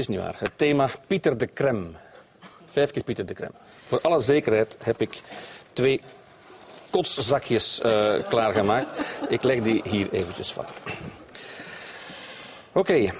is niet waar. Het thema Pieter de Krem, Vijf keer Pieter de Krem. Voor alle zekerheid heb ik twee kotszakjes eh, klaargemaakt. Ik leg die hier eventjes van. Oké.